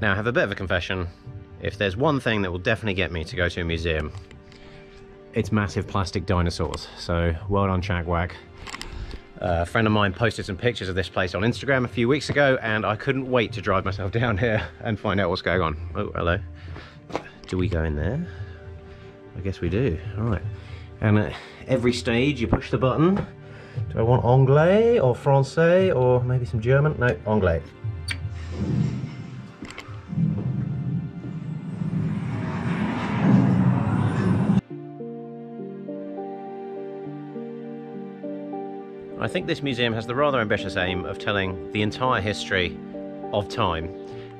Now, I have a bit of a confession. If there's one thing that will definitely get me to go to a museum, it's massive plastic dinosaurs. So, well done, Chak Wak. a friend of mine posted some pictures of this place on Instagram a few weeks ago, and I couldn't wait to drive myself down here and find out what's going on. Oh, hello. Do we go in there? I guess we do. All right. And at every stage, you push the button. Do I want anglais or français or maybe some German? No, anglais. I think this museum has the rather ambitious aim of telling the entire history of time,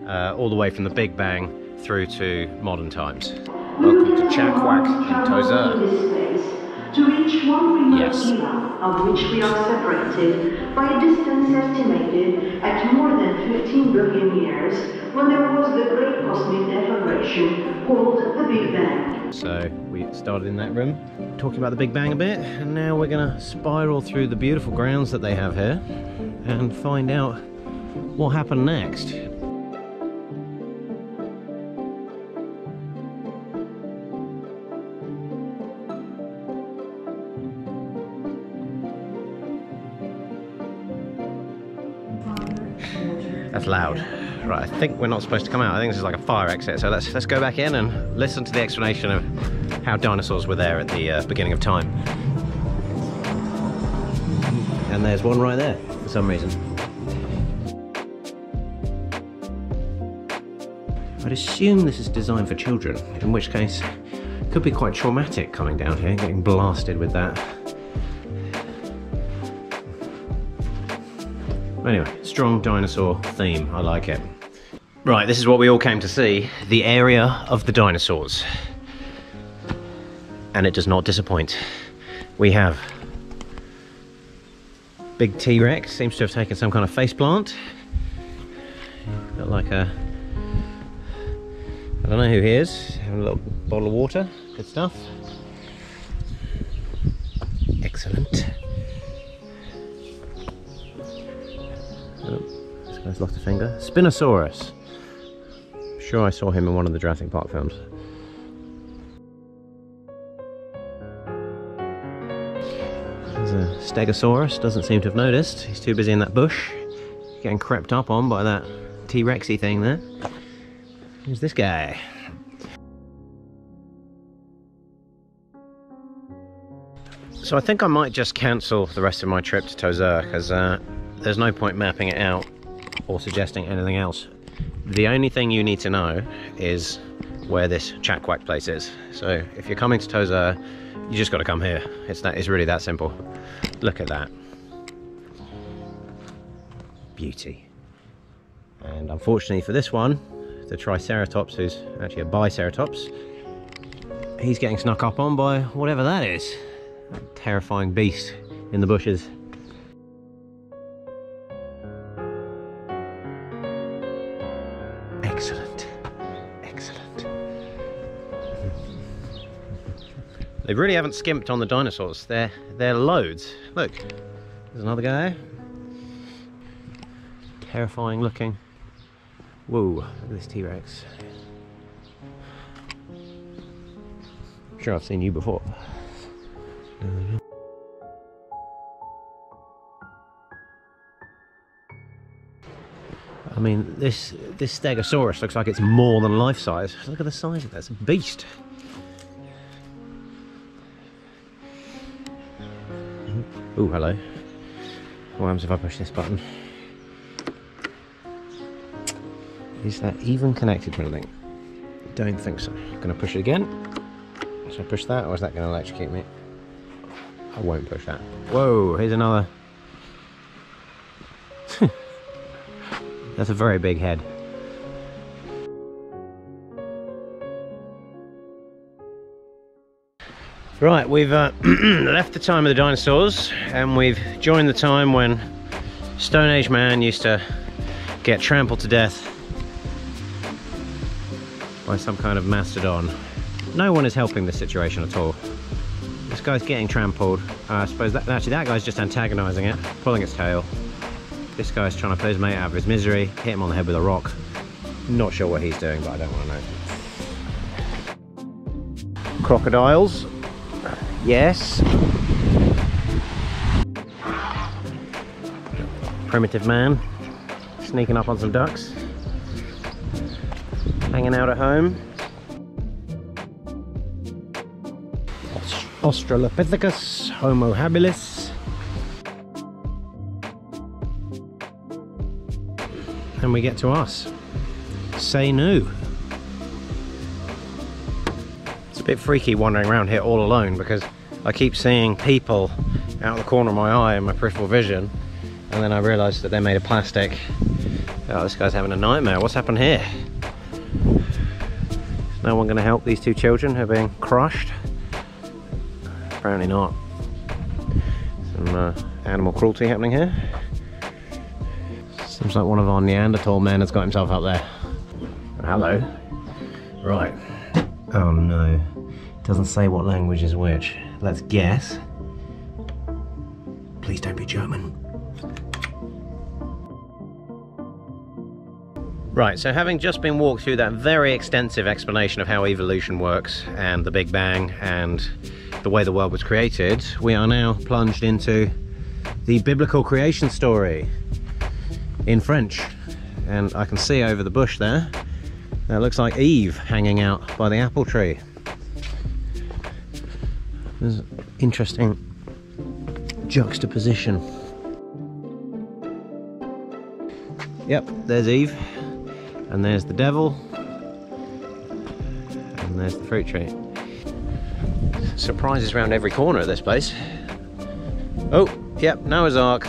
uh, all the way from the Big Bang through to modern times. Welcome to Chak Wak in Tozeur. To reach one remote Yes. era of which we are separated by a distance estimated at more than 15 billion years, when there was the great cosmic deflagration called the Big Bang. So we started in that room talking about the Big Bang a bit, and now we're gonna spiral through the beautiful grounds that they have here and find out what happened next. That's loud. Right, I think we're not supposed to come out. I think this is like a fire exit. So let's let's go back in and listen to the explanation of how dinosaurs were there at the uh, beginning of time. And there's one right there for some reason. I'd assume this is designed for children, in which case it could be quite traumatic coming down here, getting blasted with that. Anyway, strong dinosaur theme. I like it. Right, this is what we all came to see the area of the dinosaurs. And it does not disappoint. We have big T Rex, seems to have taken some kind of face plant. Got like a. I don't know who he is. Having a little bottle of water. Good stuff. Excellent. Oh, this guy's lost a finger. Spinosaurus. Sure, I saw him in one of the Jurassic Park films. There's a Stegosaurus, doesn't seem to have noticed. He's too busy in that bush, getting crept up on by that T-Rexy thing there. Who's this guy? So I think I might just cancel the rest of my trip to Tozeur because uh, there's no point mapping it out or suggesting anything else. The only thing you need to know is where this Chak Wak place is. So if you're coming to Tozeur, you just got to come here. It's that. It's really that simple. Look at that beauty. And unfortunately for this one, the Triceratops, who's actually a Biceratops, he's getting snuck up on by whatever that is. That terrifying beast in the bushes. They really haven't skimped on the dinosaurs. They're, they're loads. Look, there's another guy. Terrifying looking. Whoa, look at this T-Rex. I'm sure I've seen you before. I mean, this this Stegosaurus looks like it's more than life size. Look at the size of a beast. Oh, hello. What happens if I push this button? Is that even connected to anything? Don't think so. Gonna push it again. Should I push that or is that gonna electrocute me? I won't push that. Whoa, here's another. That's a very big head. Right, we've uh, left the time of the dinosaurs and we've joined the time when Stone Age man used to get trampled to death by some kind of mastodon. No one is helping this situation at all. This guy's getting trampled. Uh, I suppose that actually that guy's just antagonizing it, pulling its tail. This guy's trying to put his mate out of his misery, hit him on the head with a rock. Not sure what he's doing, but I don't want to know. Crocodiles. Yes. Primitive man. Sneaking up on some ducks. Hanging out at home. Australopithecus, Homo habilis. And we get to us. Say new. A bit freaky wandering around here all alone because I keep seeing people out of the corner of my eye in my peripheral vision and then I realised that they're made of plastic. Oh, this guy's having a nightmare. What's happened here? Is no one going to help these two children who are being crushed? Apparently not. Some uh, animal cruelty happening here. Seems like one of our Neanderthal men has got himself up there. Hello. Right. Oh no. Doesn't say what language is which. Let's guess. Please don't be German. Right, so having just been walked through that very extensive explanation of how evolution works and the Big Bang and the way the world was created, we are now plunged into the biblical creation story in French. And I can see over the bush there, that looks like Eve hanging out by the apple tree. There's interesting juxtaposition. Yep, there's Eve. And there's the devil. And there's the fruit tree. Surprises around every corner of this place. Oh, yep, Noah's Ark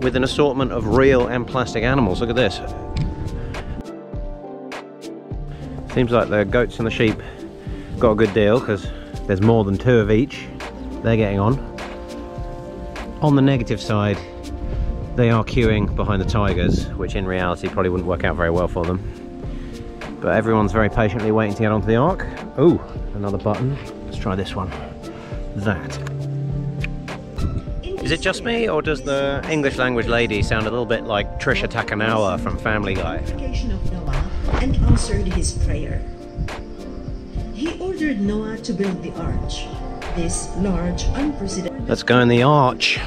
with an assortment of real and plastic animals. Look at this. Seems like the goats and the sheep got a good deal because there's more than two of each. They're getting on. On the negative side, they are queuing behind the tigers, which in reality probably wouldn't work out very well for them. But everyone's very patiently waiting to get onto the ark. Oh, another button. Let's try this one. That. Is it just me, or does the English language lady sound a little bit like Tricia Takanawa from Family Guy? and answered his prayer. Ordered Noah to build the arch. This large, unprecedented Let's go in the arch.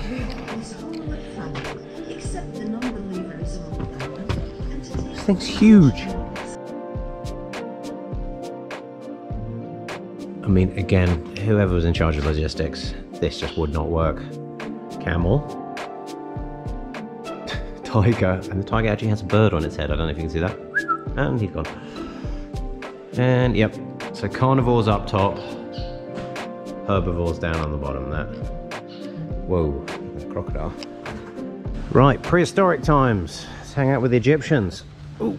except the non-believers among them. And to take This thing's huge. I mean, again, whoever was in charge of logistics, this just would not work. Camel. tiger. And the tiger actually has a bird on its head. I don't know if you can see that. And he's gone. And yep. So carnivores up top, herbivores down on the bottom there. Whoa, crocodile. Right, prehistoric times. Let's hang out with the Egyptians. Ooh.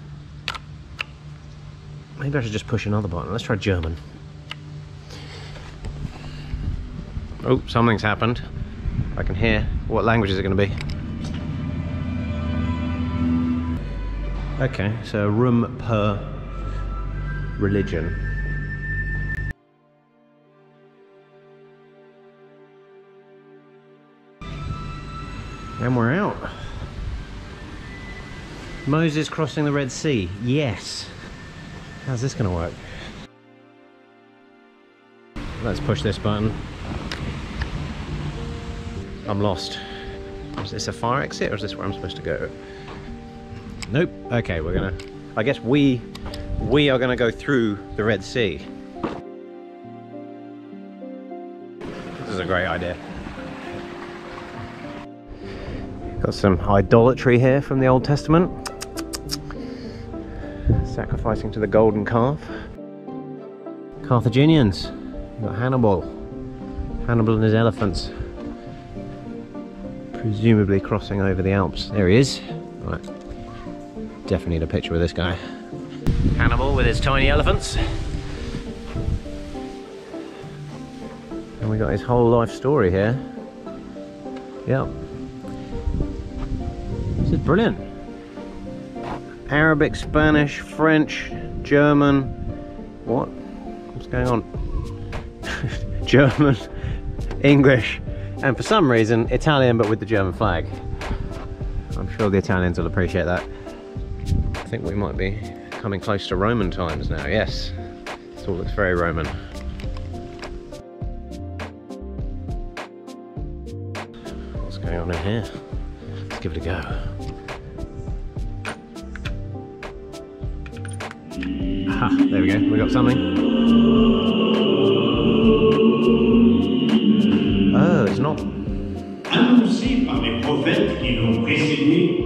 Maybe I should just push another button. Let's try German. Oh, something's happened. I can hear. What language is it going to be? Okay, so room per religion. And we're out. Moses crossing the Red Sea. Yes. How's this going to work? Let's push this button. I'm lost. Is this a fire exit or is this where I'm supposed to go? Nope. Okay, we're gonna. I guess we we are gonna go through the Red Sea. This is a great idea. Got some idolatry here from the Old Testament. Sacrificing to the golden calf. Carthaginians. You've got Hannibal. Hannibal and his elephants. Presumably crossing over the Alps. There he is. Right. Definitely need a picture with this guy. Hannibal with his tiny elephants. And we got his whole life story here. Yep. This is brilliant. Arabic, Spanish, French, German. What? What's going on? German, English, and for some reason Italian but with the German flag. I'm sure the Italians will appreciate that. I think we might be coming close to Roman times now. Yes, it all looks very Roman. What's going on in here? Let's give it a go. Aha, there we go. We got something. Oh, it's not. annoncé par les prophètes qui l'ont précédé,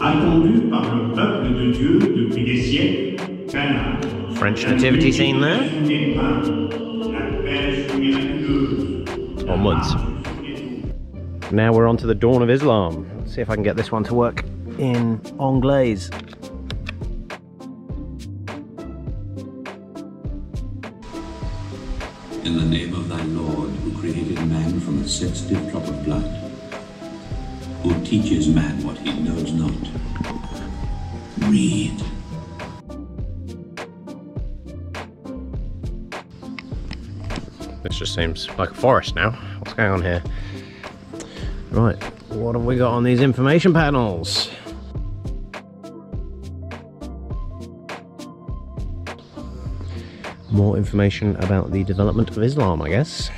attendu par le peuple de Dieu depuis des siècles, car French nativity scene there. Onwards. Now we're on to the dawn of Islam. Let's see if I can get this one to work in Anglaise. In the name of thy Lord, who created man from a sensitive drop of blood, who teaches man what he knows not. Read. This just seems like a forest now. What's going on here? Right, what have we got on these information panels? More information about the development of Islam, I guess.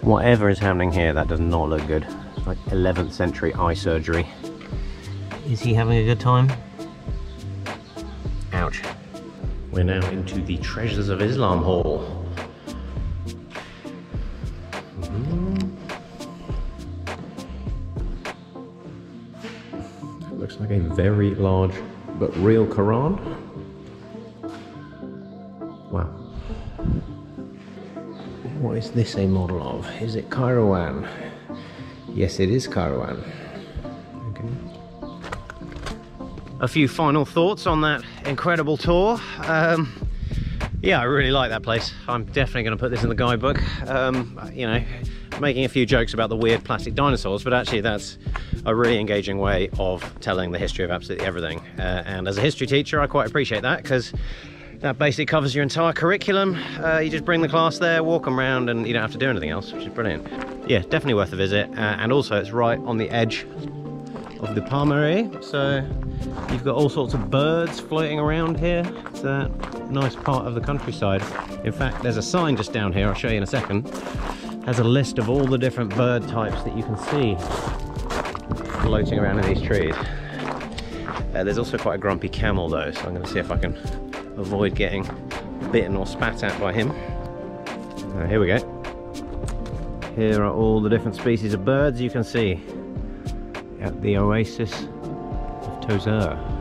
Whatever is happening here, that does not look good. It's like 11th century eye surgery. Is he having a good time? Ouch. We're now into the Treasures of Islam Hall. Mhm. Looks like a very large but real Quran. Wow. What is this a model of? Is it Kairouan? Yes, it is Kairouan. Okay. A few final thoughts on that incredible tour. Um, yeah, I really like that place. I'm definitely going to put this in the guidebook. Um, you know, making a few jokes about the weird plastic dinosaurs, but actually that's a really engaging way of telling the history of absolutely everything. Uh, and as a history teacher, I quite appreciate that because that basically covers your entire curriculum. Uh, you just bring the class there, walk them around, and you don't have to do anything else, which is brilliant. Yeah, definitely worth a visit. Uh, and also, it's right on the edge of the Palmeraie, so you've got all sorts of birds floating around here. It's a nice part of the countryside. In fact, there's a sign just down here, I'll show you in a second, has a list of all the different bird types that you can see floating around in these trees. Uh, there's also quite a grumpy camel though, so I'm going to see if I can avoid getting bitten or spat at by him. Here we go. Here are all the different species of birds you can see at the oasis of Tozeur.